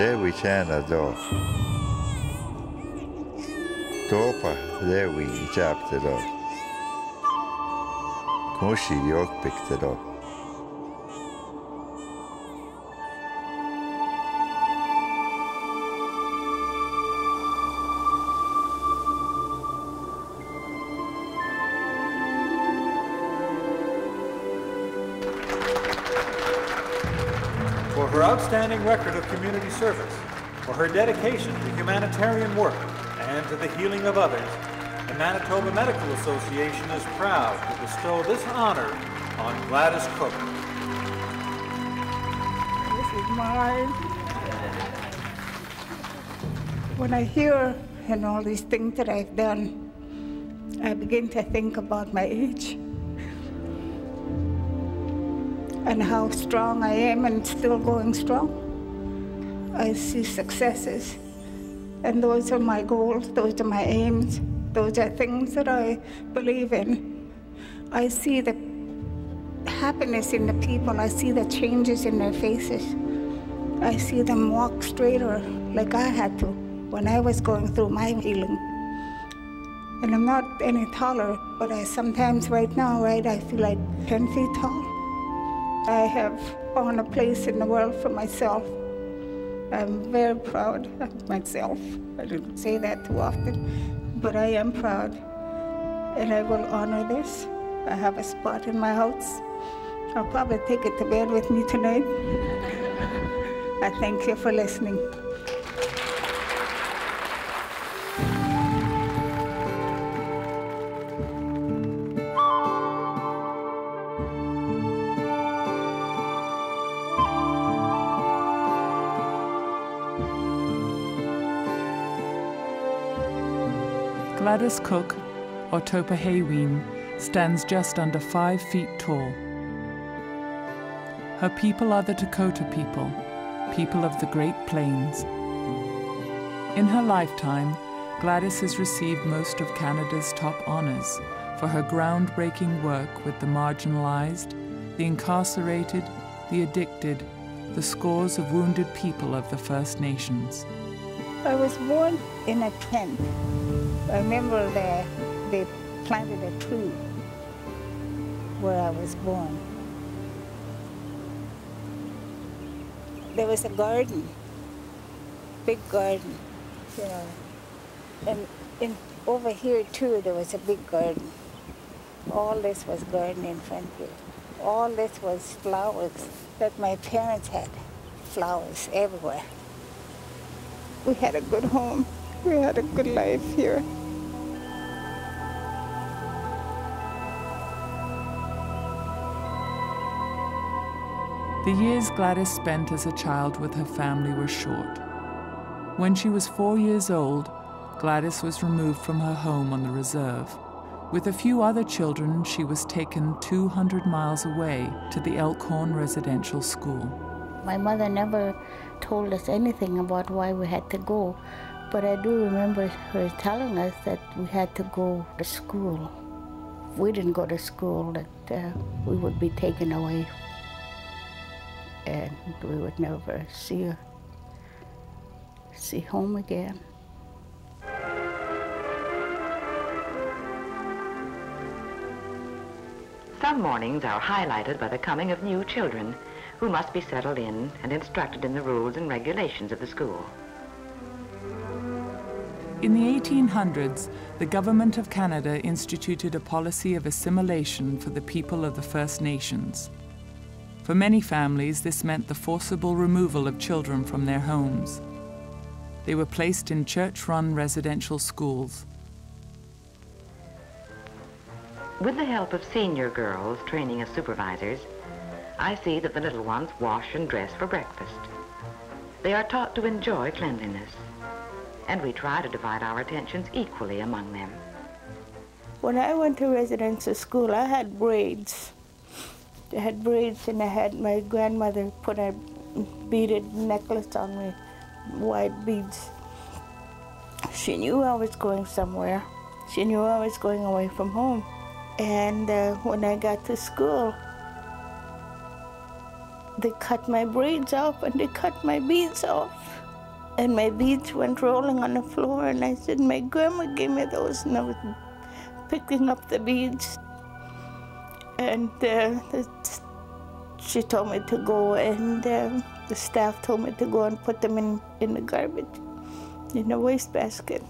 Lewi chana do. Topa Lewi chapte do. Kushi yok picked do. for community service, for her dedication to humanitarian work and to the healing of others, the Manitoba Medical Association is proud to bestow this honor on Gladys Cook. This is mine. When I hear and all these things that I've done, I begin to think about my age and how strong I am and still going strong. I see successes, and those are my goals, those are my aims, those are things that I believe in. I see the happiness in the people, I see the changes in their faces. I see them walk straighter like I had to when I was going through my healing. And I'm not any taller, but I sometimes right now, right, I feel like 10 feet tall. I have found a place in the world for myself. I'm very proud of myself. I don't say that too often, but I am proud. And I will honor this. I have a spot in my house. I'll probably take it to bed with me tonight. I thank you for listening. Gladys Cook, or Topahdewin, stands just under five feet tall. Her people are the Dakota people, people of the Great Plains. In her lifetime, Gladys has received most of Canada's top honors for her groundbreaking work with the marginalized, the incarcerated, the addicted, the scores of wounded people of the First Nations. I was born in a tent. I remember that they planted a tree where I was born. There was a garden, big garden, you know. And in, over here too, there was a big garden. All this was garden in front here. All this was flowers that my parents had, flowers everywhere. We had a good home. We had a good life here. The years Gladys spent as a child with her family were short. When she was four years old, Gladys was removed from her home on the reserve. With a few other children, she was taken 200 miles away to the Elkhorn Residential School. My mother never told us anything about why we had to go, but I do remember her telling us that we had to go to school. If we didn't go to school, that uh, we would be taken away and we would never see her, see home again. Some mornings are highlighted by the coming of new children who must be settled in and instructed in the rules and regulations of the school. In the 1800s, the Government of Canada instituted a policy of assimilation for the people of the First Nations. For many families, this meant the forcible removal of children from their homes. They were placed in church run residential schools. With the help of senior girls training as supervisors, I see that the little ones wash and dress for breakfast. They are taught to enjoy cleanliness, and we try to divide our attentions equally among them. When I went to residential school, I had braids. Had braids and I had my grandmother put a beaded necklace on me, white beads. She knew I was going somewhere. She knew I was going away from home. And uh, when I got to school, they cut my braids off and they cut my beads off. and my beads went rolling on the floor. And I said, My grandma gave me those, and I was picking up the beads. And uh, she told me to go, and uh, the staff told me to go and put them in, in the garbage, in the wastebasket.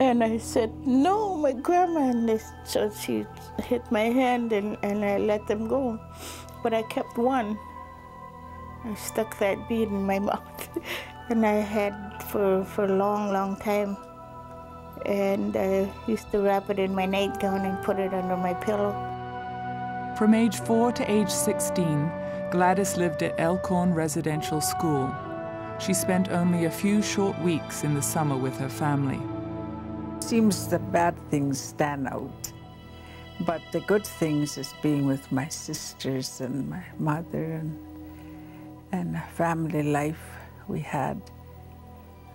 And I said, No, my grandma. And they, so she hit my hand, and, and I let them go. But I kept one. I stuck that bead in my mouth, and I had for, for a long, long time. And I used to wrap it in my nightgown and put it under my pillow. From age 4 to age 16, Gladys lived at Elkhorn Residential School. She spent only a few short weeks in the summer with her family. Seems the bad things stand out, but the good things is being with my sisters and my mother and and family life we had.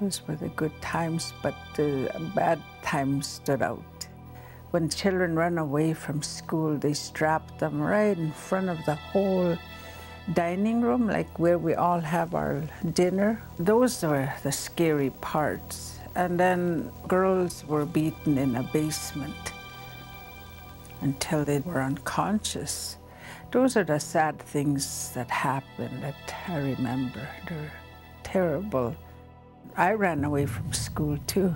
Those were the good times, but the bad times stood out. When children run away from school, they strap them right in front of the whole dining room, like where we all have our dinner. Those were the scary parts. And then girls were beaten in a basement until they were unconscious. Those are the sad things that happened that I remember. They're terrible. I ran away from school too.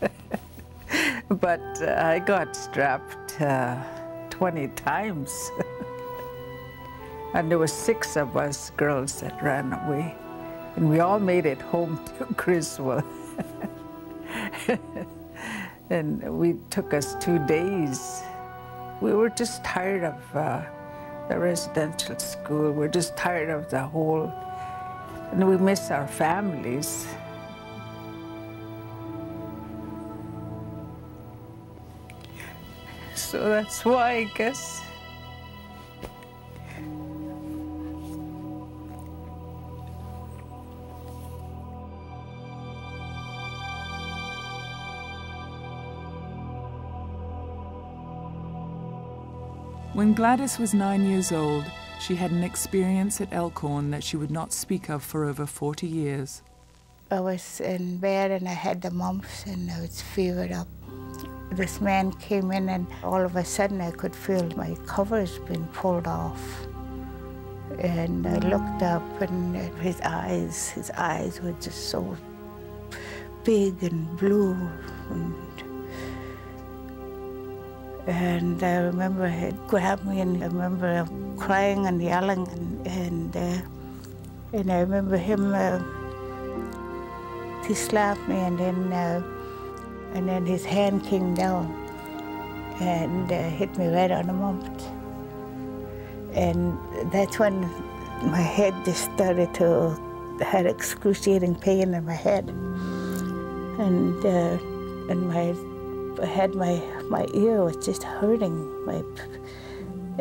but uh, I got strapped uh, 20 times. and there were six of us girls that ran away. And we all made it home to Griswold. and we took us two days. We were just tired of uh, the residential school. We're just tired of the whole, and we miss our families. So that's why I guess. When Gladys was nine years old, she had an experience at Elkhorn that she would not speak of for over 40 years. I was in bed and I had the mumps and I was fevered up. This man came in and all of a sudden I could feel my covers being pulled off. And I looked up and his eyes, his eyes were just so big and blue. And and I remember he grabbed me, and I remember crying and yelling, and and, uh, and I remember him. Uh, he slapped me, and then uh, and then his hand came down and uh, hit me right on the moment. And that's when my head just started to had excruciating pain in my head, and uh, and my I had my my ear was just hurting. My,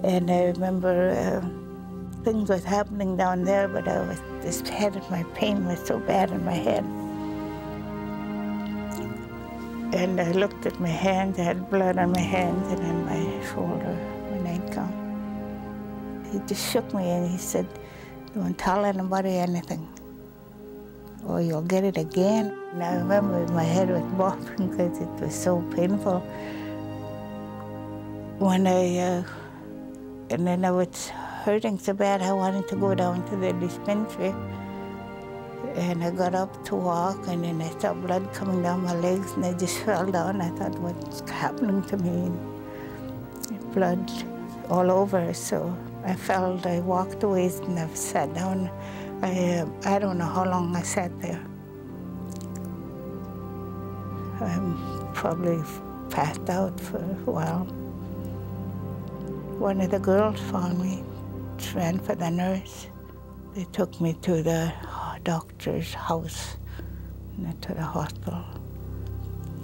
and I remember uh, things was happening down there, but I was just had my pain was so bad in my head. And I looked at my hands, I had blood on my hands and on my shoulder, my nightgown. He just shook me and he said, don't tell anybody anything or you'll get it again. And I remember my head was bobbing because it was so painful when I, uh, and then I was hurting so bad I wanted to go down to the dispensary. And I got up to walk, and then I saw blood coming down my legs, and I just fell down. I thought, what's happening to me? Blood all over. So I fell, I walked away, and I sat down. I, uh, I don't know how long I sat there. I'm probably passed out for a while. One of the girls found me, ran for the nurse. They took me to the doctor's house, to the hospital.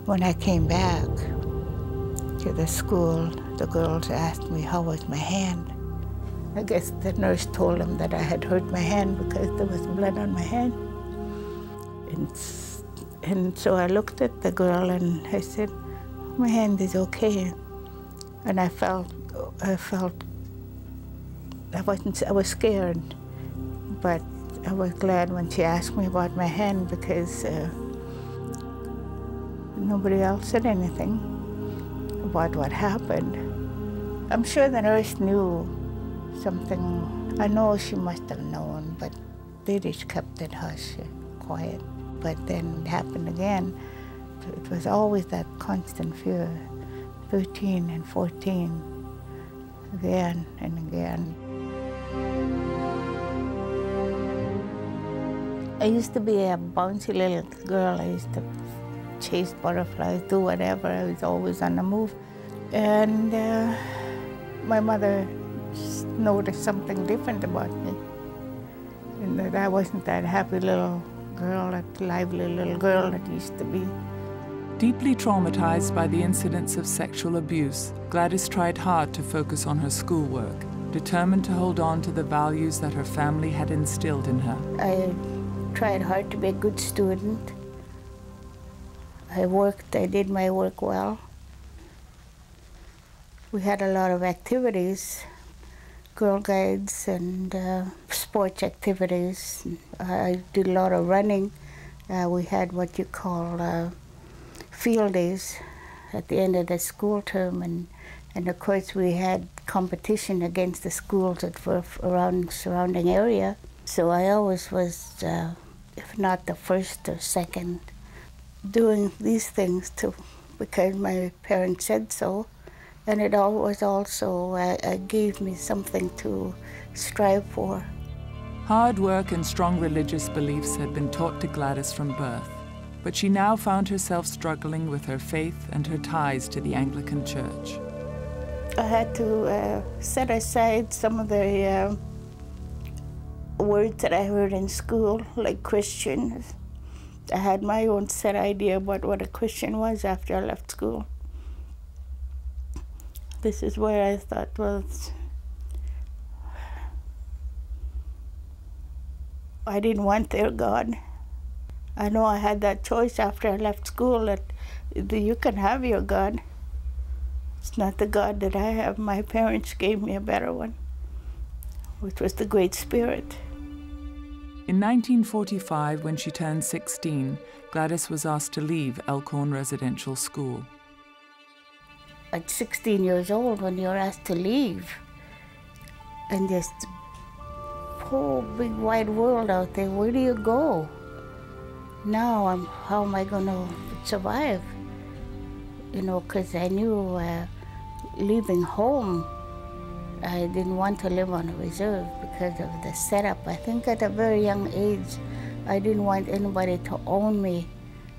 When I came back to the school, the girls asked me how was my hand. I guess the nurse told them that I had hurt my hand because there was blood on my hand. And, and so I looked at the girl and I said, my hand is okay. And I felt I felt I wasn't I was scared, but I was glad when she asked me about my hand because uh, nobody else said anything about what happened. I'm sure the nurse knew something. I know she must have known, but they just kept it hush, quiet. But then it happened again. It was always that constant fear, 13 and 14, again and again. I used to be a bouncy little girl. I used to chase butterflies, do whatever. I was always on the move. And uh, my mother noticed something different about me. And that I wasn't that happy little girl, that lively little girl that used to be. Deeply traumatized by the incidents of sexual abuse, Gladys tried hard to focus on her schoolwork, determined to hold on to the values that her family had instilled in her. I tried hard to be a good student. I worked, I did my work well. We had a lot of activities, Girl Guides and uh, sports activities. I did a lot of running. Uh, we had what you call uh, field days at the end of the school term, and, and of course we had competition against the schools that were around surrounding area. So I always was, uh, if not the first or second, doing these things too, because my parents said so. And it was also uh, uh, gave me something to strive for. Hard work and strong religious beliefs had been taught to Gladys from birth, but she now found herself struggling with her faith and her ties to the Anglican Church. I had to uh, set aside some of the uh, words that I heard in school, like Christian. I had my own set idea about what a Christian was after I left school this is where I thought, well, I didn't want their God. I know I had that choice after I left school that you can have your God. It's not the God that I have. My parents gave me a better one, which was the Great Spirit. In 1945, when she turned 16, Gladys was asked to leave Elkhorn Residential School at 16 years old when you're asked to leave. And this whole big wide world out there, where do you go? Now, I'm, how am I going to survive? You know, because I knew uh, leaving home, I didn't want to live on a reserve because of the setup. I think at a very young age, I didn't want anybody to own me.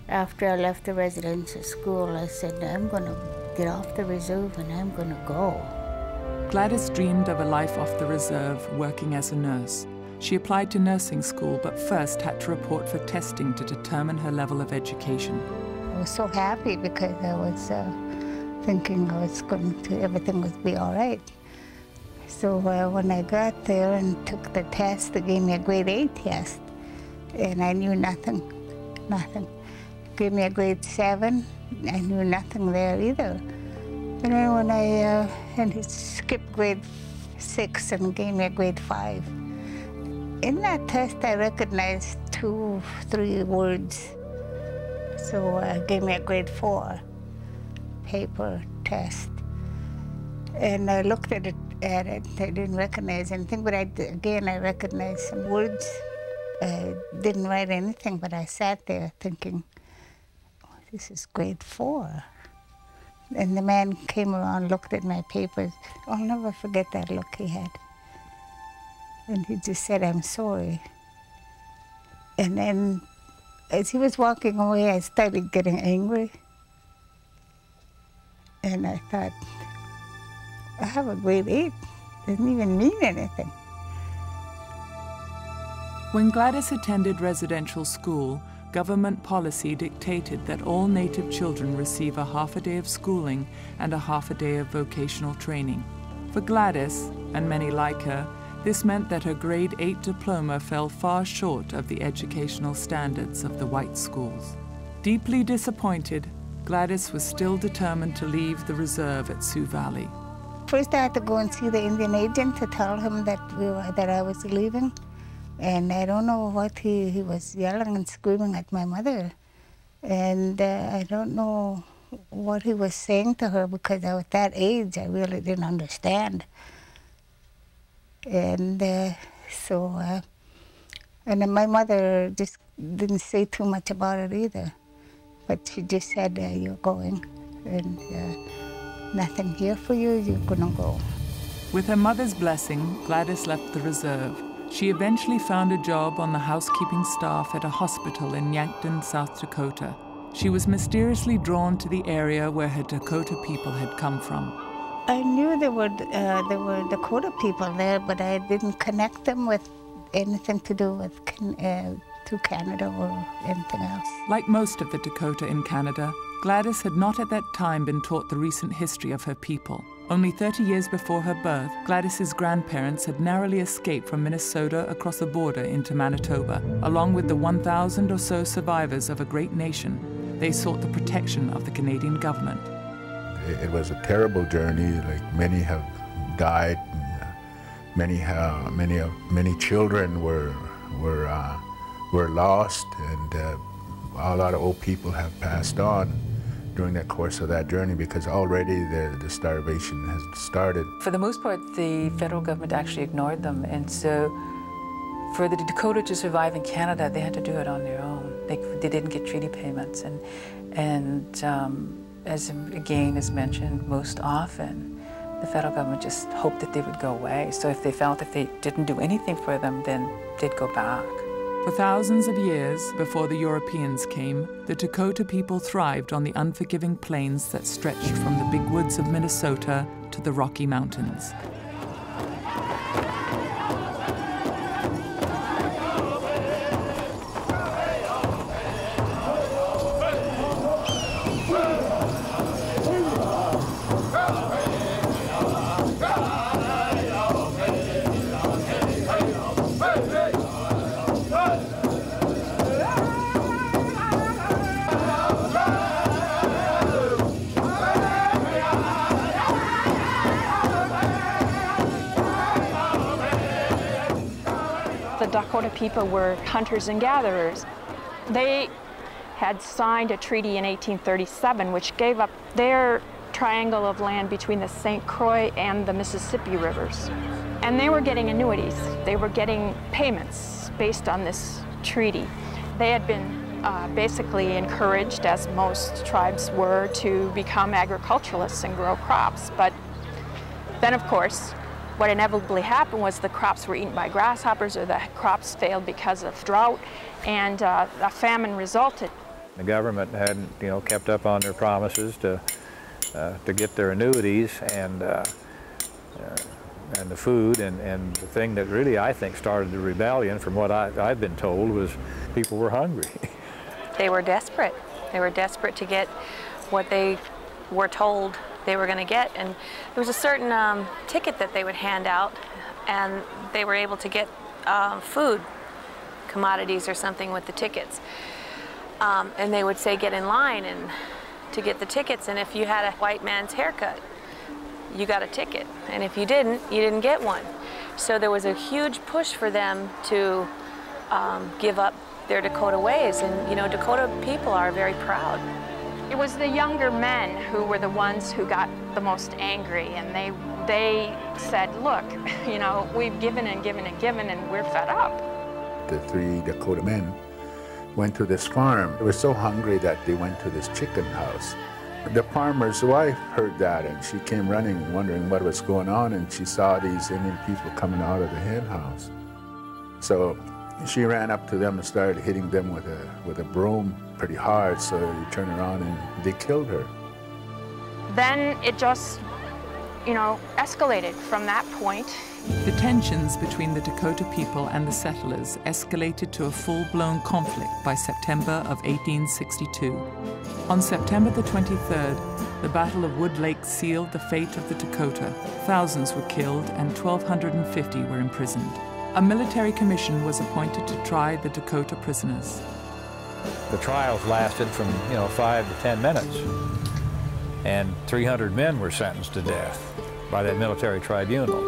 After I left the residential school, I said, I'm going to get off the reserve and I'm going to go. Gladys dreamed of a life off the reserve working as a nurse. She applied to nursing school, but first had to report for testing to determine her level of education. I was so happy because I was uh, thinking I was going to, everything would be all right. So uh, when I got there and took the test, they gave me a grade eight test, and I knew nothing, nothing. Gave me a grade seven, I knew nothing there either. And then when I, uh, and he skipped grade six and gave me a grade five. In that test, I recognized two, three words. So uh, gave me a grade four paper test. And I looked at it, I didn't recognize anything, but I, again, I recognized some words. I didn't write anything, but I sat there thinking, oh, this is grade four. And the man came around, looked at my papers. I'll never forget that look he had. And he just said, I'm sorry. And then as he was walking away, I started getting angry. And I thought, I have a grade eight. Doesn't even mean anything. When Gladys attended residential school, government policy dictated that all Native children receive a half a day of schooling and a half a day of vocational training. For Gladys, and many like her, this meant that her grade 8 diploma fell far short of the educational standards of the white schools. Deeply disappointed, Gladys was still determined to leave the reserve at Sioux Valley. First, I had to go and see the Indian agent to tell him that we were, that I was leaving. And I don't know what he, he was yelling and screaming at my mother. And uh, I don't know what he was saying to her because at that age I really didn't understand. And uh, so, uh, and my mother just didn't say too much about it either. But she just said, uh, You're going, and uh, nothing here for you, you're gonna go. With her mother's blessing, Gladys left the reserve. She eventually found a job on the housekeeping staff at a hospital in Yankton, South Dakota. She was mysteriously drawn to the area where her Dakota people had come from. I knew there were uh, there were Dakota people there, but I didn't connect them with anything to do with uh, to Canada or anything else. Like most of the Dakota in Canada, Gladys had not at that time been taught the recent history of her people. Only 30 years before her birth, Gladys's grandparents had narrowly escaped from Minnesota across the border into Manitoba. Along with the 1,000 or so survivors of a great nation, they sought the protection of the Canadian government. It was a terrible journey. Like many have died, many have, many many children were were uh, were lost, and uh, a lot of old people have passed on during the course of that journey because already the, the starvation has started. For the most part, the federal government actually ignored them, and so for the Dakota to survive in Canada, they had to do it on their own. They, they didn't get treaty payments, and and um, as again is mentioned most often, the federal government just hoped that they would go away. So if they felt that they didn't do anything for them, then they'd go back. For thousands of years before the Europeans came, the Dakota people thrived on the unforgiving plains that stretched from the big woods of Minnesota to the Rocky Mountains. People were hunters and gatherers. They had signed a treaty in 1837 which gave up their triangle of land between the St. Croix and the Mississippi rivers. And they were getting annuities. They were getting payments based on this treaty. They had been uh, basically encouraged, as most tribes were, to become agriculturalists and grow crops. But then, of course, what inevitably happened was the crops were eaten by grasshoppers or the crops failed because of drought and uh, a famine resulted. The government hadn't, you know, kept up on their promises to, uh, to get their annuities and, uh, uh and the food and, and the thing that really I think started the rebellion from what I, I've been told was people were hungry. they were desperate. They were desperate to get what they were told they were going to get. And there was a certain um, ticket that they would hand out, and they were able to get uh, food, commodities or something with the tickets. Um, and they would say, get in line and to get the tickets. And if you had a white man's haircut, you got a ticket. And if you didn't, you didn't get one. So there was a huge push for them to um, give up their Dakota ways. And, you know, Dakota people are very proud. It was the younger men who were the ones who got the most angry and they, they said, look, you know, we've given and given and given and we're fed up. The three Dakota men went to this farm. They were so hungry that they went to this chicken house. The farmer's wife heard that and she came running wondering what was going on and she saw these Indian people coming out of the hen house. So she ran up to them and started hitting them with a, with a broom pretty hard, so you turn around and they killed her. Then it just, you know, escalated from that point. The tensions between the Dakota people and the settlers escalated to a full-blown conflict by September of 1862. On September the 23rd, the Battle of Wood Lake sealed the fate of the Dakota. Thousands were killed and 1,250 were imprisoned. A military commission was appointed to try the Dakota prisoners. The trials lasted from, you know, five to 10 minutes. And 300 men were sentenced to death by that military tribunal.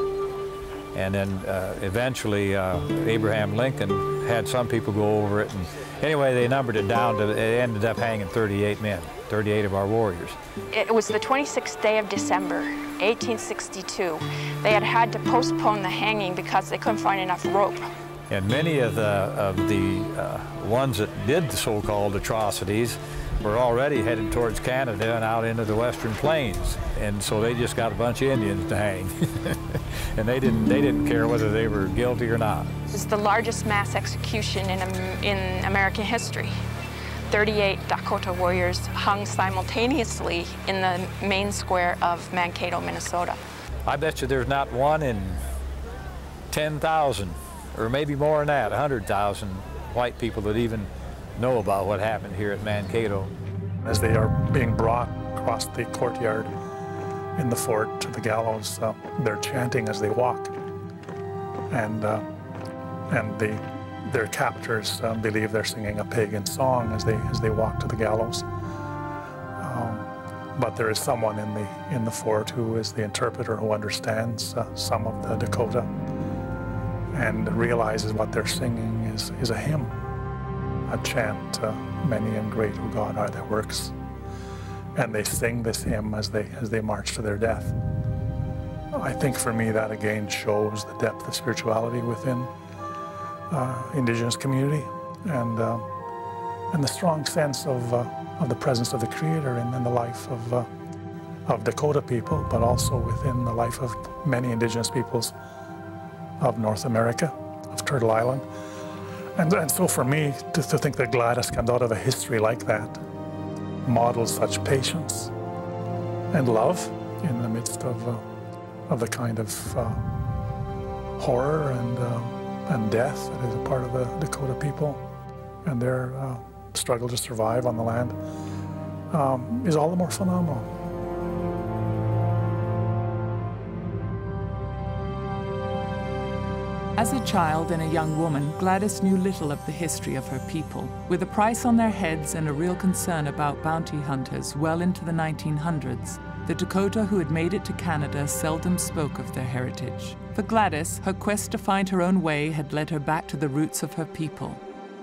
And then uh, eventually uh, Abraham Lincoln had some people go over it. And anyway, they numbered it down to, it ended up hanging 38 men, 38 of our warriors. It was the 26th day of December, 1862. They had had to postpone the hanging because they couldn't find enough rope. And many of the, of the uh, ones that did the so-called atrocities were already headed towards Canada and out into the western plains. And so they just got a bunch of Indians to hang. and they didn't, they didn't care whether they were guilty or not. This is the largest mass execution in, in American history. 38 Dakota warriors hung simultaneously in the main square of Mankato, Minnesota. I bet you there's not one in 10,000 or maybe more than that, 100,000 white people that even know about what happened here at Mankato. As they are being brought across the courtyard in the fort to the gallows, uh, they're chanting as they walk. And, uh, and the, their captors believe they're singing a pagan song as they, as they walk to the gallows. Um, but there is someone in the, in the fort who is the interpreter who understands uh, some of the Dakota and realizes what they're singing is, is a hymn, a chant, uh, many and great, O God, are thy works. And they sing this hymn as they, as they march to their death. I think for me that again shows the depth of spirituality within uh, Indigenous community and, uh, and the strong sense of, uh, of the presence of the Creator in, in the life of, uh, of Dakota people, but also within the life of many Indigenous peoples of North America, of Turtle Island. And, and so for me, to, to think that Gladys comes out of a history like that, models such patience and love in the midst of, uh, of the kind of uh, horror and, uh, and death that is a part of the Dakota people and their uh, struggle to survive on the land um, is all the more phenomenal. As a child and a young woman, Gladys knew little of the history of her people. With a price on their heads and a real concern about bounty hunters well into the 1900s, the Dakota who had made it to Canada seldom spoke of their heritage. For Gladys, her quest to find her own way had led her back to the roots of her people.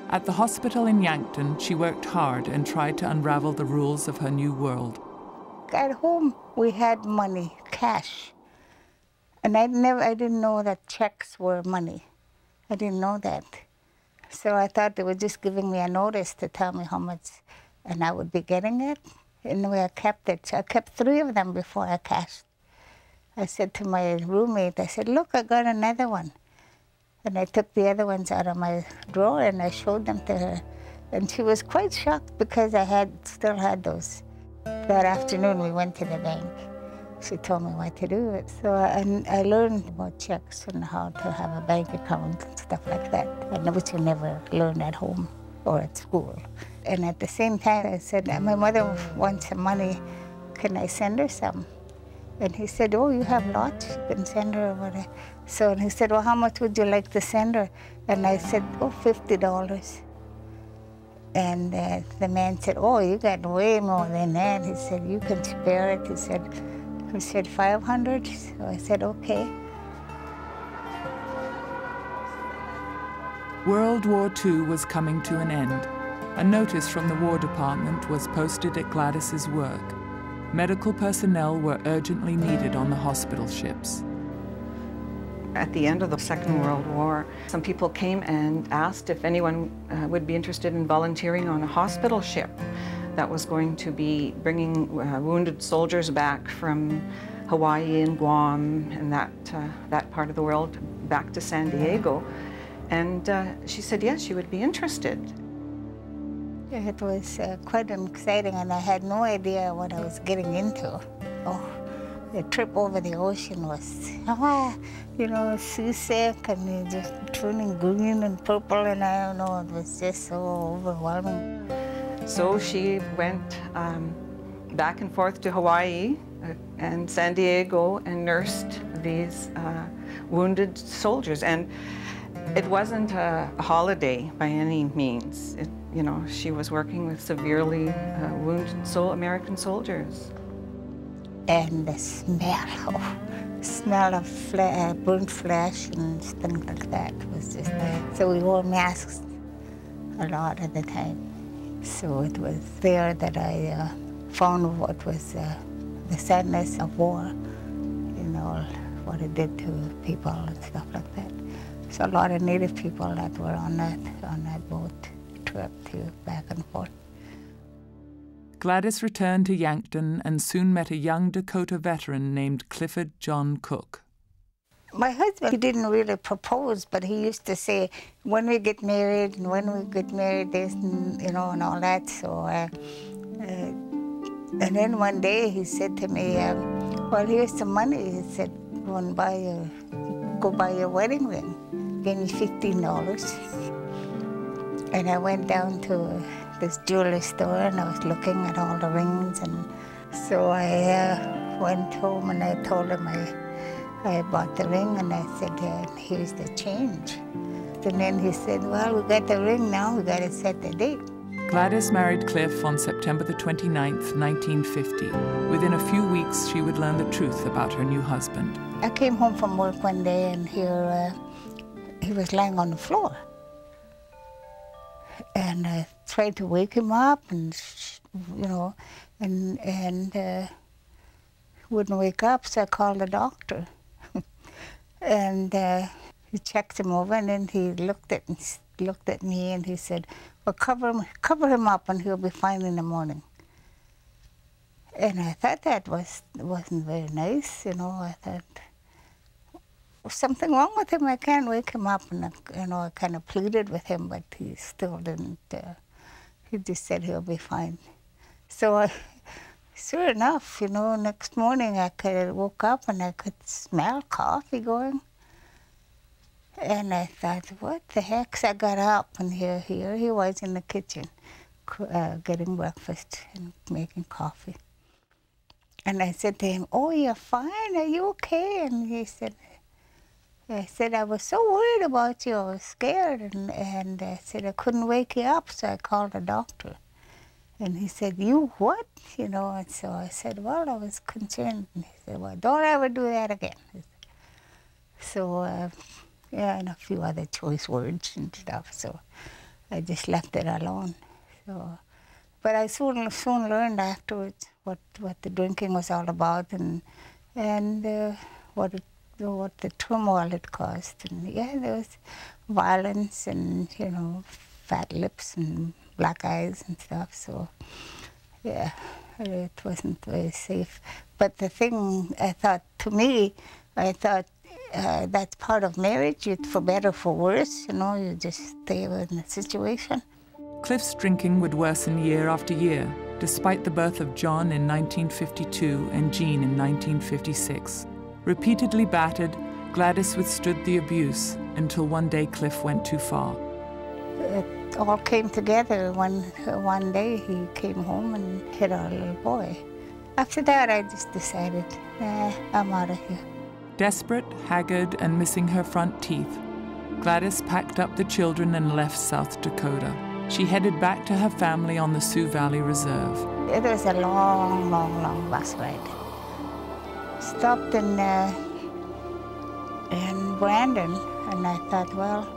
At the hospital in Yankton, she worked hard and tried to unravel the rules of her new world. At home, we had money, cash. And I never, I didn't know that checks were money. I didn't know that. So I thought they were just giving me a notice to tell me how much, and I would be getting it. Anyway, I kept it. I kept three of them before I cashed. I said to my roommate, I said, look, I got another one. And I took the other ones out of my drawer and I showed them to her. And she was quite shocked because I had still had those. That afternoon, we went to the bank. She told me what to do. So I, I learned about checks and how to have a bank account and stuff like that, which I never learned at home or at school. And at the same time, I said, my mother wants some money. Can I send her some? And he said, oh, you have lots. You can send her whatever. So and he said, well, how much would you like to send her? And I said, oh, $50. And uh, the man said, oh, you got way more than that. He said, you can spare it. He said, he said 500, so I said, okay. World War II was coming to an end. A notice from the War Department was posted at Gladys's work. Medical personnel were urgently needed on the hospital ships. At the end of the Second World War, some people came and asked if anyone uh, would be interested in volunteering on a hospital ship that was going to be bringing uh, wounded soldiers back from Hawaii and Guam and that, uh, that part of the world back to San Diego. And uh, she said, yes, she would be interested. It was uh, quite exciting, and I had no idea what I was getting into. Oh, the trip over the ocean was, ah, you know, seasick and just turning green and purple, and I don't know, it was just so overwhelming. So she went um, back and forth to Hawaii uh, and San Diego and nursed these uh, wounded soldiers. And it wasn't a holiday by any means. It, you know, she was working with severely uh, wounded so American soldiers. and the smell, oh, smell of fle- uh, burnt flesh and things like that was just So we wore masks a lot at the time. So it was there that I uh, found what was uh, the sadness of war, you know, what it did to people and stuff like that. So a lot of Native people that were on that on that boat trip to back and forth. Gladys returned to Yankton and soon met a young Dakota veteran named Clifford John Cook. My husband, he didn't really propose, but he used to say, when we get married, and when we get married, this, and, you know, and all that. So, uh, uh, and then one day he said to me, um, well, here's some money. He said, go and buy your, go buy your wedding ring gave me $15. And I went down to this jewelry store and I was looking at all the rings. And so I uh, went home and I told him I, I bought the ring and I said, here's the change. And then he said, well, we got the ring now, we got to set the date. Gladys married Cliff on September the 29th, 1950. Within a few weeks, she would learn the truth about her new husband. I came home from work one day and here uh, he was lying on the floor. And I tried to wake him up, and you know, and and uh, wouldn't wake up. So I called the doctor, and uh, he checked him over, and then he looked at looked at me, and he said, "Well, cover him, cover him up, and he'll be fine in the morning." And I thought that was wasn't very nice, you know. I thought something wrong with him. I can't wake him up. And, you know, I kind of pleaded with him, but he still didn't. Uh, he just said he'll be fine. So I, sure enough, you know, next morning I could woke up and I could smell coffee going. And I thought, what the heck? I got up and here, here he was in the kitchen, uh, getting breakfast and making coffee. And I said to him, oh, you're fine, are you okay? And he said, I said, I was so worried about you, I was scared, and, and I said, I couldn't wake you up, so I called a doctor. And he said, you what? You know, and so I said, well, I was concerned. And he said, well, don't ever do that again. So, uh, yeah, and a few other choice words and stuff, so I just left it alone. So, but I soon, soon learned afterwards what, what the drinking was all about and, and uh, what it what the turmoil it caused. And yeah, there was violence and, you know, fat lips and black eyes and stuff. So, yeah, it wasn't very safe. But the thing I thought, to me, I thought uh, that's part of marriage. You, for better, for worse, you know, you just stay in the situation. Cliff's drinking would worsen year after year, despite the birth of John in 1952 and Jean in 1956. Repeatedly battered, Gladys withstood the abuse until one day Cliff went too far. It all came together one, one day. He came home and hit our little boy. After that, I just decided, eh, I'm out of here. Desperate, haggard, and missing her front teeth, Gladys packed up the children and left South Dakota. She headed back to her family on the Sioux Valley Reserve. It was a long, long, long bus ride stopped in, uh, in Brandon, and I thought, well,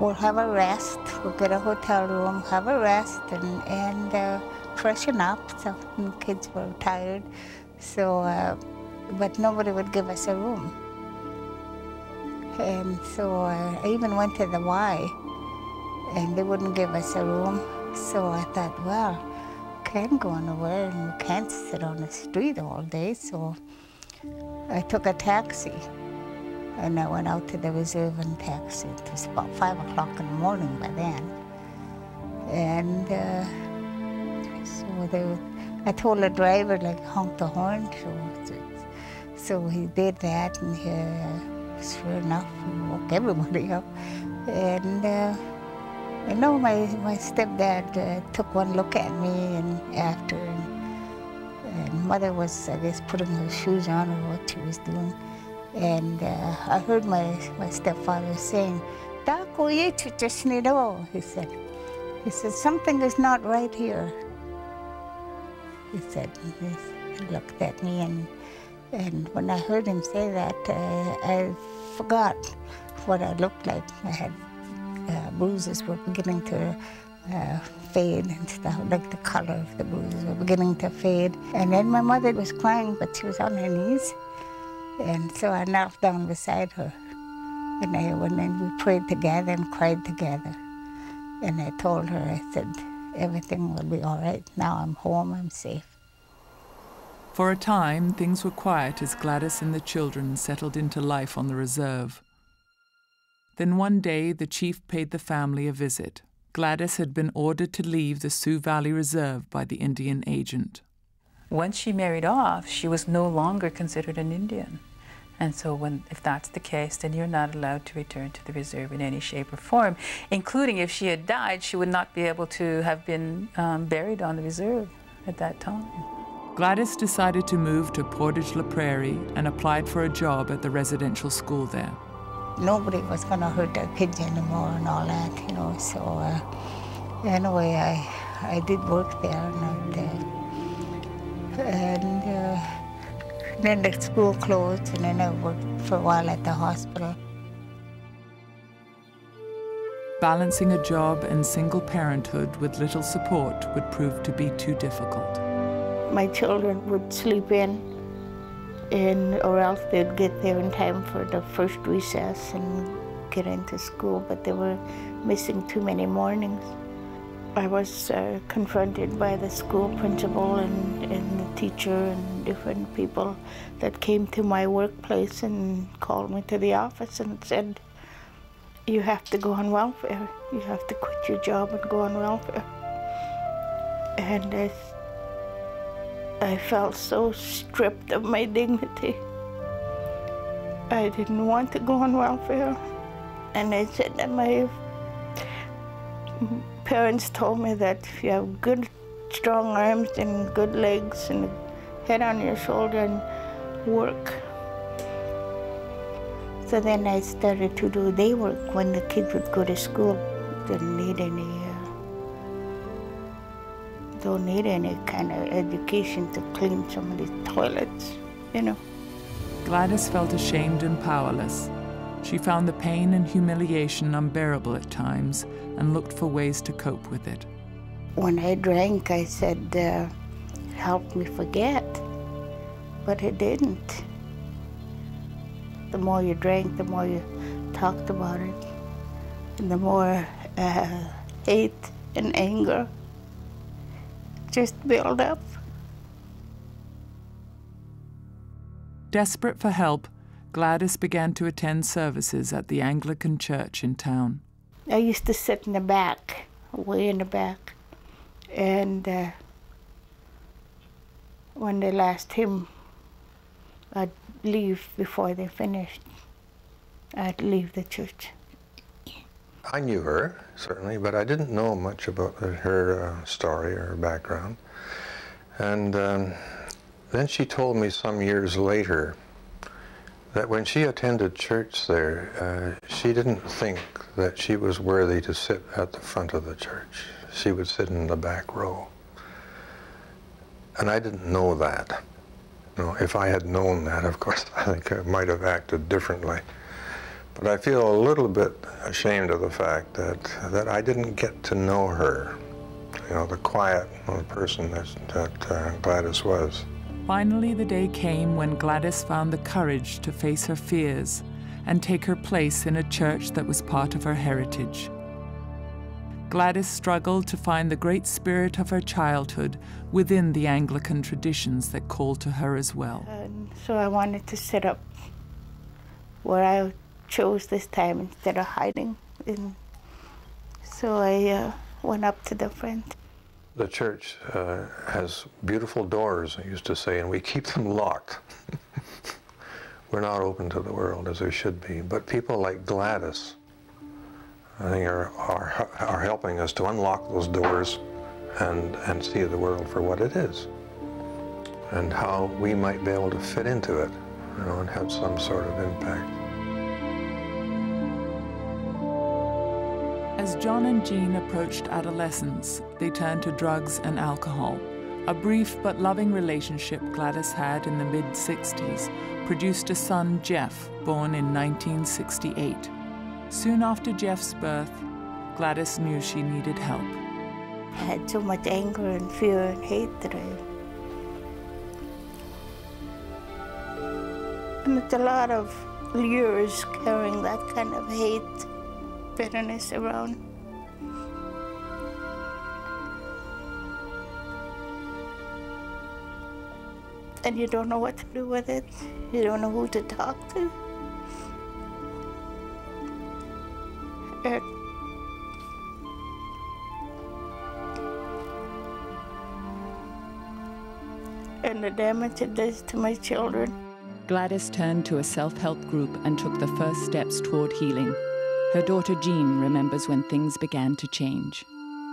we'll have a rest. We'll get a hotel room, have a rest, and, and uh, freshen up. So the kids were tired, so uh, but nobody would give us a room. And so uh, I even went to the Y, and they wouldn't give us a room. So I thought, well, can't go anywhere and we can't sit on the street all day. So I took a taxi and I went out to the reserve in taxi. It was about five o'clock in the morning by then. And uh, so they, I told the driver like honk the horn. So, so he did that and he, uh, sure enough, he woke everybody up. And uh, you know, my, my stepdad uh, took one look at me and after, and, mother was, I guess, putting her shoes on or what she was doing. And uh, I heard my, my stepfather saying, Dako he said. He said, something is not right here. He said, he looked at me, and and when I heard him say that, uh, I forgot what I looked like. I had uh, bruises were beginning to uh, fade and stuff, like the color of the bruises were beginning to fade. And then my mother was crying, but she was on her knees. And so I knelt down beside her. And I went and we prayed together and cried together. And I told her, I said, everything will be all right. Now I'm home, I'm safe. For a time, things were quiet as Gladys and the children settled into life on the reserve. Then one day, the chief paid the family a visit. Gladys had been ordered to leave the Sioux Valley Reserve by the Indian agent. Once she married off, she was no longer considered an Indian. And so when, if that's the case, then you're not allowed to return to the reserve in any shape or form, including if she had died, she would not be able to have been um, buried on the reserve at that time. Gladys decided to move to Portage la Prairie and applied for a job at the residential school there. Nobody was going to hurt our kids anymore and all that, you know. So uh, anyway, I, I did work there and, uh, and uh, then the school closed and then I worked for a while at the hospital. Balancing a job and single parenthood with little support would prove to be too difficult. My children would sleep in, and or else they'd get there in time for the first recess and get into school, but they were missing too many mornings. I was uh, confronted by the school principal and, and the teacher and different people that came to my workplace and called me to the office and said, you have to go on welfare. You have to quit your job and go on welfare. And I, I felt so stripped of my dignity. I didn't want to go on welfare. And I said that my parents told me that if you have good, strong arms and good legs and a head on your shoulder and work. So then I started to do day work when the kids would go to school. Didn't need any, uh, don't need any kind of education to clean some of toilets, you know. Gladys felt ashamed and powerless. She found the pain and humiliation unbearable at times and looked for ways to cope with it. When I drank, I said, uh, help me forget. But it didn't. The more you drank, the more you talked about it, and the more uh, hate and anger just build up. Desperate for help, Gladys began to attend services at the Anglican church in town. I used to sit in the back, way in the back, and uh, when they last hymn, I'd leave before they finished. I'd leave the church. I knew her, certainly, but I didn't know much about her uh, story or her background. And um, then she told me some years later that when she attended church there, uh, she didn't think that she was worthy to sit at the front of the church. She would sit in the back row. And I didn't know that. You know, if I had known that, of course, I think I might have acted differently. But I feel a little bit ashamed of the fact that, that I didn't get to know her, you know, the quiet person that, that uh, Gladys was. Finally, the day came when Gladys found the courage to face her fears and take her place in a church that was part of her heritage. Gladys struggled to find the great spirit of her childhood within the Anglican traditions that called to her as well. So I wanted to set up where I chose this time instead of hiding. And so I uh, went up to the front. The church uh, has beautiful doors, I used to say, and we keep them locked. We're not open to the world as we should be. But people like Gladys, I think, are, are, are helping us to unlock those doors and, and see the world for what it is and how we might be able to fit into it, you know, and have some sort of impact. As John and Jean approached adolescence, they turned to drugs and alcohol, A brief but loving relationship Gladys had in the mid 60s produced a son, Jeff, born in 1968. Soon after Jeff's birth, Gladys knew she needed help. I had so much anger and fear and hatred. And it's a lot of years carrying that kind of hate, bitterness around. And you don't know what to do with it. You don't know who to talk to. And the damage it does to my children. Gladys turned to a self help group and took the first steps toward healing. Her daughter Jean remembers when things began to change.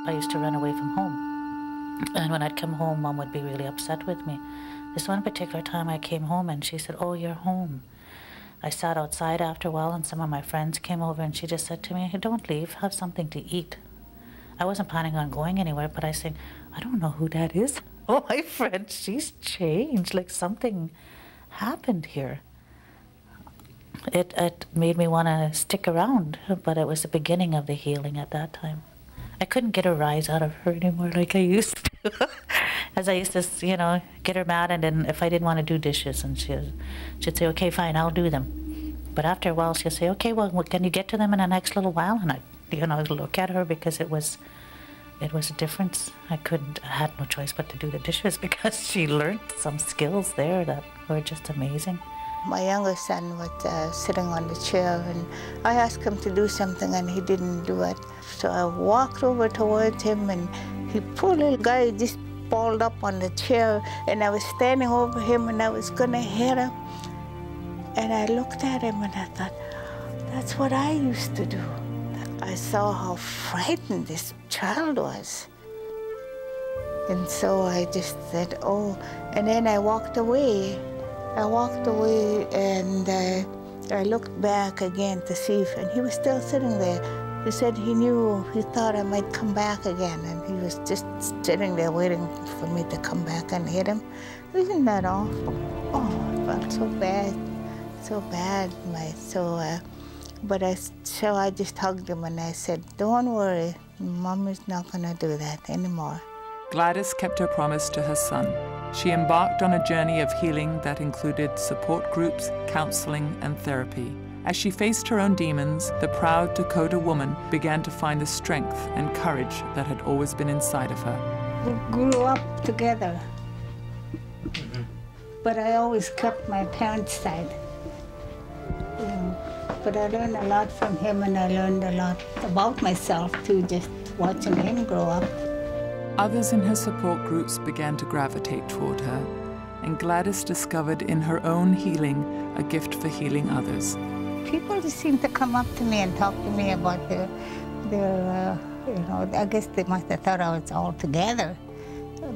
I used to run away from home. And when I'd come home, Mom would be really upset with me. This one particular time I came home and she said, Oh, you're home. I sat outside after a while and some of my friends came over and she just said to me, hey, Don't leave, have something to eat. I wasn't planning on going anywhere, but I said, I don't know who that is. Oh, my friend, she's changed. Like something happened here. It, it made me want to stick around, but it was the beginning of the healing at that time. I couldn't get a rise out of her anymore like I used to. As I used to, you know, get her mad, and then if I didn't want to do dishes, and she, she'd say, okay, fine, I'll do them. But after a while, she'd say, okay, well, can you get to them in the next little while? And I, you know, I'd look at her because it was, it was a difference. I couldn't, I had no choice but to do the dishes because she learned some skills there that were just amazing. My younger son was uh, sitting on the chair, and I asked him to do something, and he didn't do it. So I walked over towards him, and he poor little guy just balled up on the chair, and I was standing over him, and I was gonna hit him. And I looked at him, and I thought, that's what I used to do. I saw how frightened this child was. And so I just said, oh, and then I walked away. I walked away and uh, I looked back again to see if, and he was still sitting there. He said he knew, he thought I might come back again, and he was just sitting there waiting for me to come back and hit him. Isn't that awful? Oh, I felt so bad, so bad. My, so, uh, but I, so I just hugged him and I said, don't worry, Mom is not gonna do that anymore. Gladys kept her promise to her son. She embarked on a journey of healing that included support groups, counseling, and therapy. As she faced her own demons, the proud Dakota woman began to find the strength and courage that had always been inside of her. We grew up together, but I always kept my parents' side. You but I learned a lot from him, and I learned a lot about myself too, just watching him grow up. Others in her support groups began to gravitate toward her, and Gladys discovered in her own healing a gift for healing others. People just seem to come up to me and talk to me about their, their uh, you know, I guess they must have thought I was all together.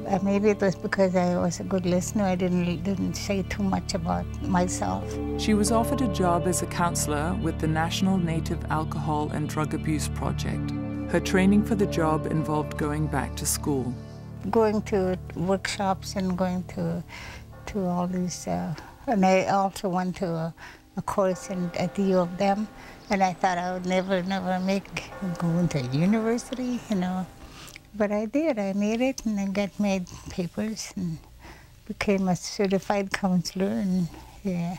Uh, maybe it was because I was a good listener. I didn't, didn't say too much about myself. She was offered a job as a counselor with the National Native Alcohol and Drug Abuse Project. Her training for the job involved going back to school. Going to workshops and going to, to all these, uh, and I also went to a, a course in a few of them, and I thought I would never, never make going to university, you know. But I did. I made it, and I got made papers and became a certified counselor, and yeah.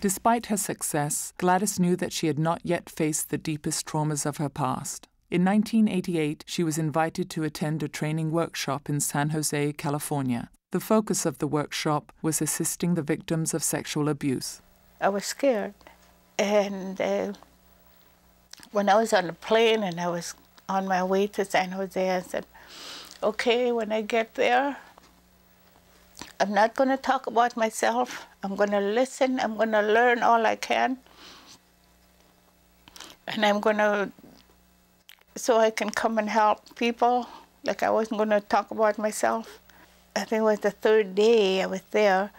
Despite her success, Gladys knew that she had not yet faced the deepest traumas of her past. In 1988, she was invited to attend a training workshop in San Jose, California. The focus of the workshop was assisting the victims of sexual abuse. I was scared. And uh, when I was on the plane and I was on my way to San Jose, I said, okay, when I get there, I'm not going to talk about myself. I'm going to listen. I'm going to learn all I can. And I'm going to, so I can come and help people. Like I wasn't going to talk about myself. I think it was the third day I was there,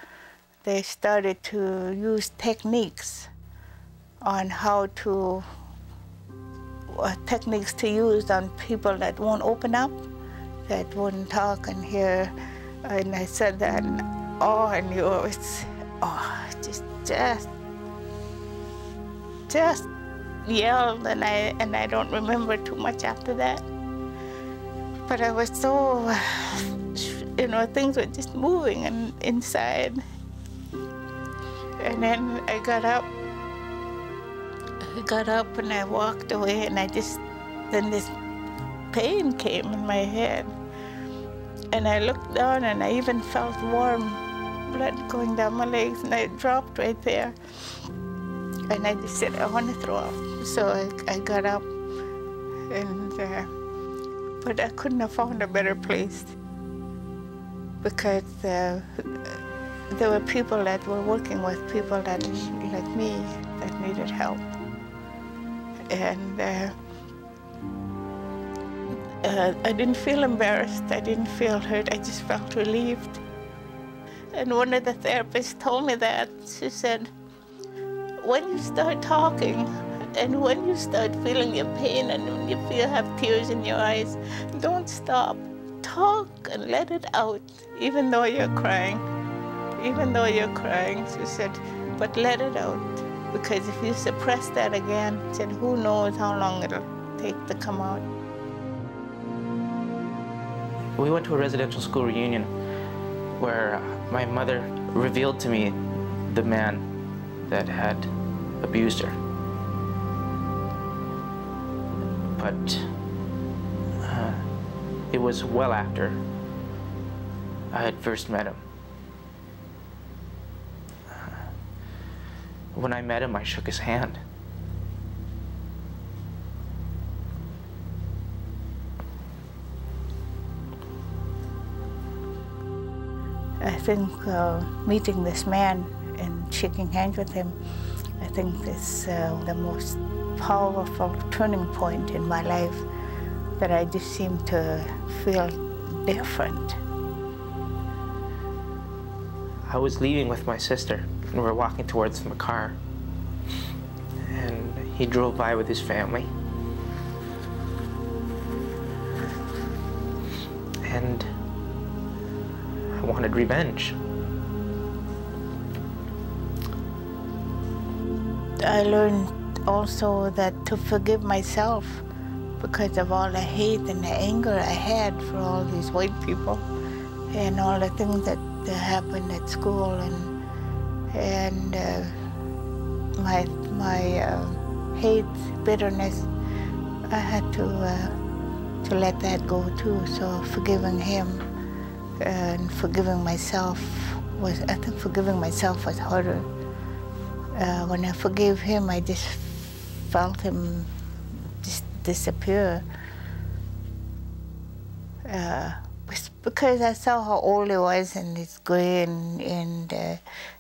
they started to use techniques on how to, uh, techniques to use on people that won't open up, that wouldn't talk and hear And I said that, and all I knew was, oh, just, just, just yelled, and I, and I don't remember too much after that. But I was so, you know, things were just moving and inside. And then I got up. I got up and I walked away, and I just, then this pain came in my head. And I looked down and I even felt warm blood going down my legs and I dropped right there. And I just said, I want to throw up. So I, I got up and, uh, but I couldn't have found a better place because uh, there were people that were working with people that, like me, that needed help. And uh, uh, I didn't feel embarrassed. I didn't feel hurt. I just felt relieved. And one of the therapists told me that. She said, when you start talking and when you start feeling your pain and when you feel have tears in your eyes, don't stop. Talk and let it out, even though you're crying. Even though you're crying, she said, but let it out. Because if you suppress that again, said, who knows how long it'll take to come out. We went to a residential school reunion where uh, my mother revealed to me the man that had abused her. But uh, it was well after I had first met him. When I met him, I shook his hand. I think uh, meeting this man and shaking hands with him, I think it's uh, the most powerful turning point in my life that I just seem to feel different. I was leaving with my sister, and we were walking towards the car. And he drove by with his family. And I wanted revenge. I learned also that to forgive myself because of all the hate and the anger I had for all these white people and all the things that, that happened at school and and uh, my my uh, hate, bitterness. I had to uh, to let that go too. So forgiving him and forgiving myself was I think forgiving myself was harder. Uh, when I forgave him, I just felt him just disappear. Uh, because I saw how old he was and he's gray, and, and uh,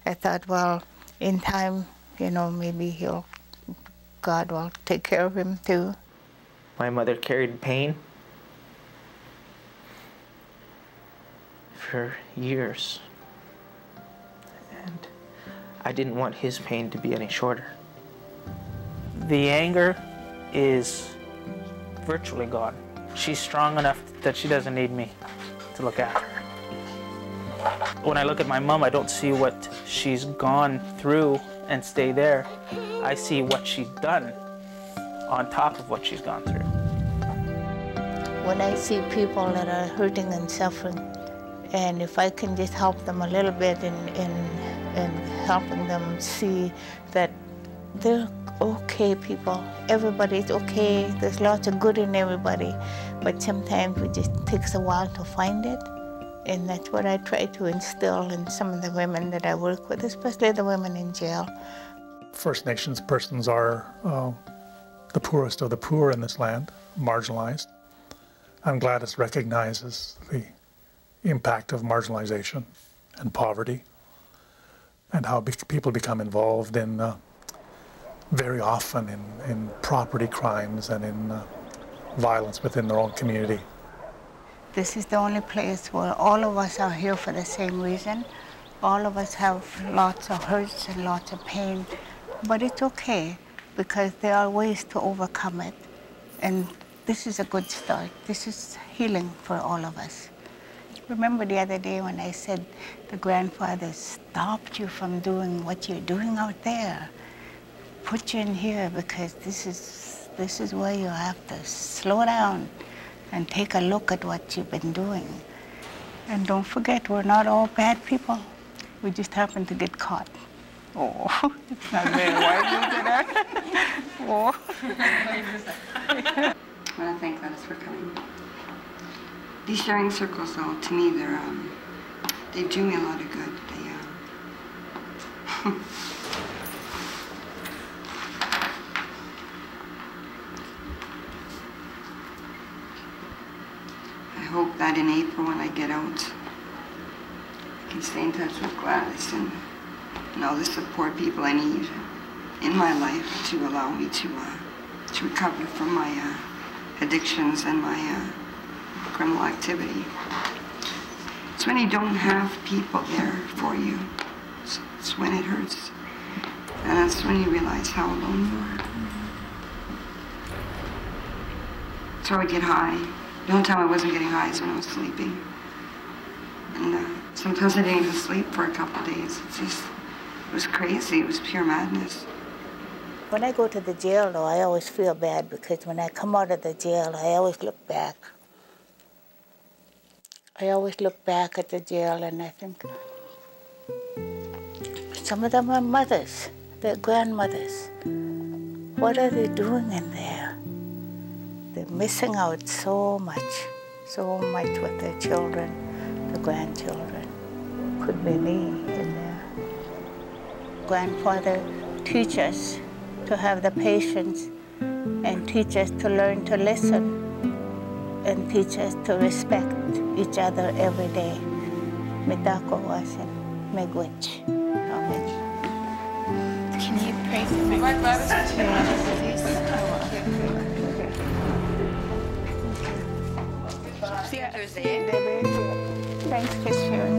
I thought, well, in time, you know, maybe he'll, God will take care of him too. My mother carried pain for years. And I didn't want his pain to be any shorter. The anger is virtually gone. She's strong enough that she doesn't need me to look after her. When I look at my mom, I don't see what she's gone through and stay there. I see what she's done on top of what she's gone through. When I see people that are hurting and suffering, and if I can just help them a little bit in, in, in helping them see that they're okay people, everybody's okay, there's lots of good in everybody, but sometimes it just takes a while to find it. And that's what I try to instill in some of the women that I work with, especially the women in jail. First Nations persons are uh, the poorest of the poor in this land, marginalized. I'm glad it recognizes the impact of marginalization and poverty and how be people become involved in uh, very often in, in property crimes and in uh, violence within their own community. This is the only place where all of us are here for the same reason. All of us have lots of hurts and lots of pain, but it's okay because there are ways to overcome it. And this is a good start. This is healing for all of us. Remember the other day when I said the grandfather stopped you from doing what you're doing out there? Put you in here because this is, this is where you have to slow down and take a look at what you've been doing. And don't forget, we're not all bad people. We just happen to get caught. Oh, it's not very wise, is it? huh? Oh. I want to thank Gladys for coming. These sharing circles, though, to me, they're um, they do me a lot of good. They, uh, I hope that in April, when I get out, I can stay in touch with Gladys and, and all the support people I need in my life to allow me to uh, to recover from my uh, addictions and my uh, criminal activity. It's when you don't have people there for you. It's, it's when it hurts. And that's when you realize how alone you are. So I get high. The only time I wasn't getting high is when I was sleeping. And uh, sometimes I didn't even sleep for a couple days. It's just, it was crazy. It was pure madness. When I go to the jail, though, I always feel bad because when I come out of the jail, I always look back. I always look back at the jail and I think, some of them are mothers, they're grandmothers. What are they doing in there? They're missing out so much, so much with their children, the grandchildren. Could be me in there. Grandfather teach us to have the patience and teach us to learn to listen and teach us to respect each other every day. Mitakuye Oyasin, megwich. Amen. Can you pray for me? Thanks for sharing. You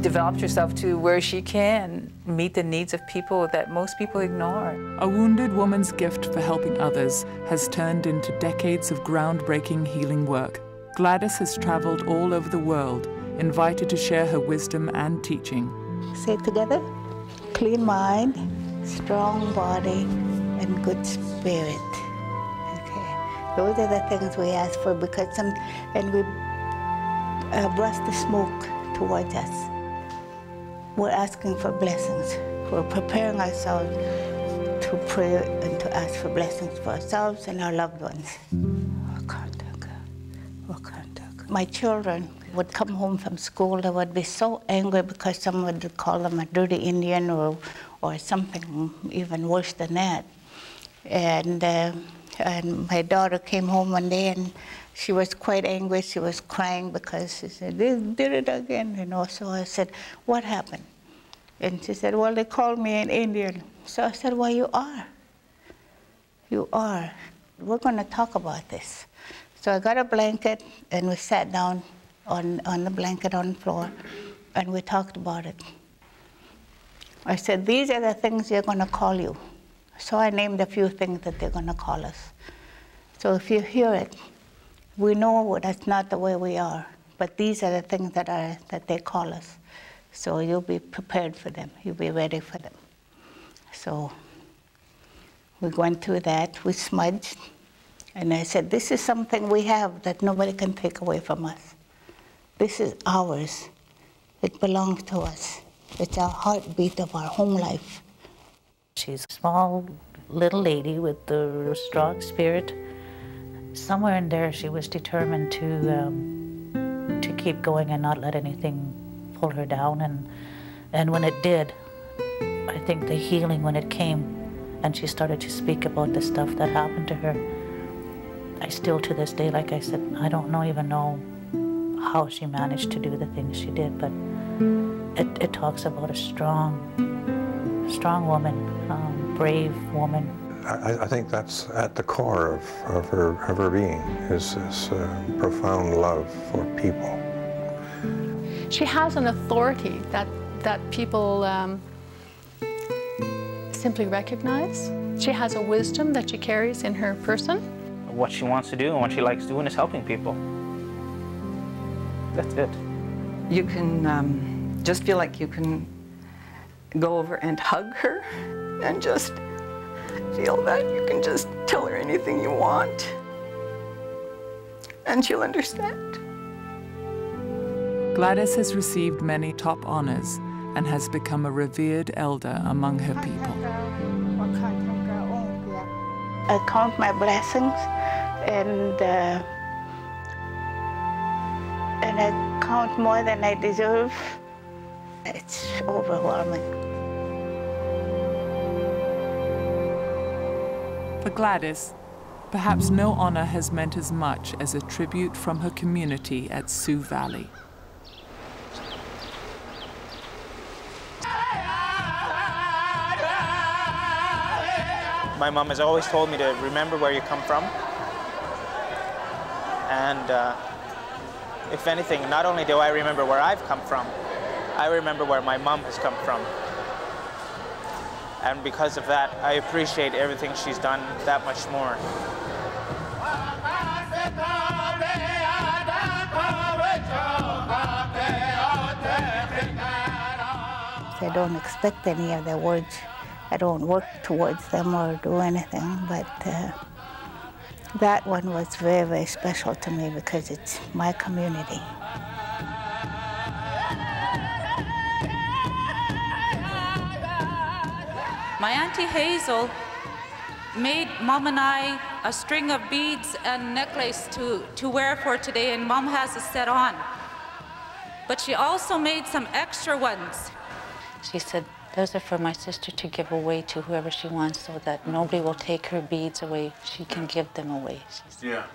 developed herself to where she can meet the needs of people that most people ignore. A wounded woman's gift for helping others has turned into decades of groundbreaking healing work. Gladys has traveled all over the world, invited to share her wisdom and teaching. Say it together. Clean mind, strong body, and good spirit. Okay. Those are the things we ask for because some, and we uh, brush the smoke towards us. We're asking for blessings. We're preparing ourselves to pray and to ask for blessings for ourselves and our loved ones. My children would come home from school, they would be so angry because someone would call them a dirty Indian or, or something even worse than that. And, uh, and my daughter came home one day and she was quite angry. She was crying because she said, they did it again, you know. So I said, what happened? And she said, well, they called me an Indian. So I said, well, you are. You are. We're going to talk about this. So I got a blanket and we sat down on, on the blanket on the floor and we talked about it. I said, these are the things they're going to call you. So I named a few things that they're going to call us. So if you hear it, we know that's not the way we are, but these are the things that, are, that they call us. So you'll be prepared for them, you'll be ready for them. So we went through that, we smudged, and I said, This is something we have that nobody can take away from us. This is ours, it belongs to us. It's our heartbeat of our home life. She's a small little lady with a strong spirit. Somewhere in there, she was determined to um, to keep going and not let anything pull her down. And and when it did, I think the healing when it came, and she started to speak about the stuff that happened to her. I still, to this day, like I said, I don't know even know how she managed to do the things she did, but it, it talks about a strong, strong woman, um, brave woman. I, I think that's at the core of, of, her, of her being, is this uh, profound love for people. She has an authority that, that people um, simply recognize she has a wisdom that she carries in her person. What she wants to do and what she likes doing is helping people. That's it. You can um, just feel like you can go over and hug her and just feel that you can just tell her anything you want and she'll understand. Gladys has received many top honors and has become a revered elder among her people. I count my blessings and uh, and I count more than I deserve. It's overwhelming. For Gladys, perhaps no honor has meant as much as a tribute from her community at Sioux Valley. My mom has always told me to remember where you come from. And uh, if anything, not only do I remember where I've come from, I remember where my mom has come from. And because of that, I appreciate everything she's done that much more. I don't expect any of the words. I don't work towards them or do anything, but uh, that one was very, very special to me because it's my community. My Auntie Hazel made Mom and I a string of beads and necklace to, to wear for today, and Mom has a set on. But she also made some extra ones. She said, those are for my sister to give away to whoever she wants so that nobody will take her beads away. She can give them away. Yeah.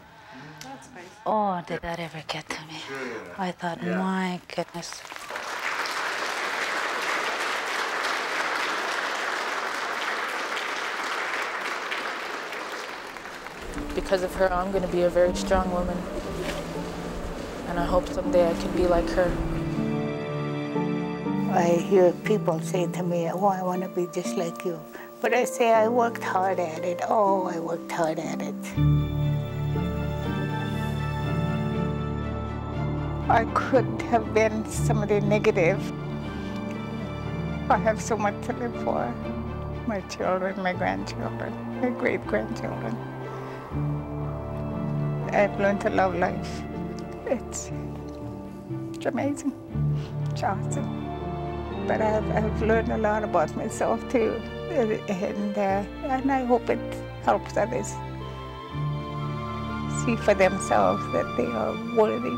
That's nice. Oh, did that ever get to me? Sure, yeah. I thought, Yeah. my goodness. Because of her, I'm going to be a very strong woman. And I hope someday I can be like her. I hear people say to me, oh, I want to be just like you. But I say, I worked hard at it. Oh, I worked hard at it. I could have been somebody negative. I have so much to live for. My children, my grandchildren, my great-grandchildren. I've learned to love life. It's, it's amazing. It's awesome. But I've, I've learned a lot about myself too. And, uh, and I hope it helps others see for themselves that they are worthy.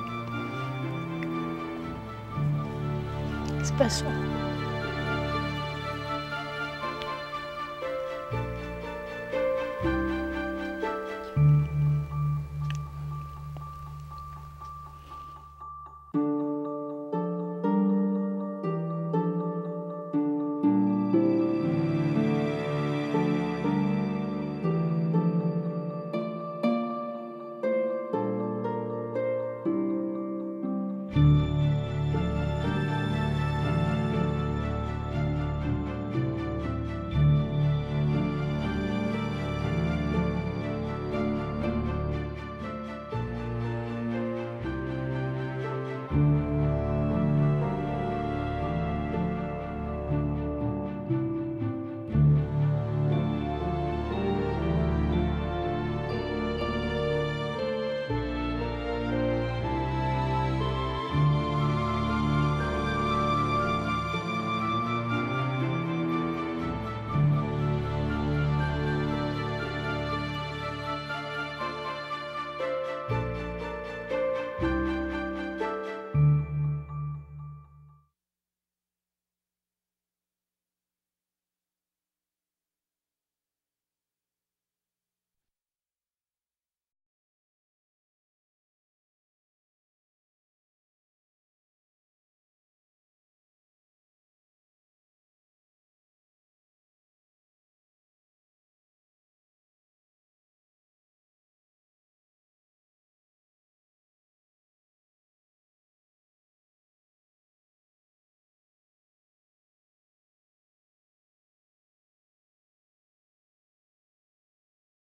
Special.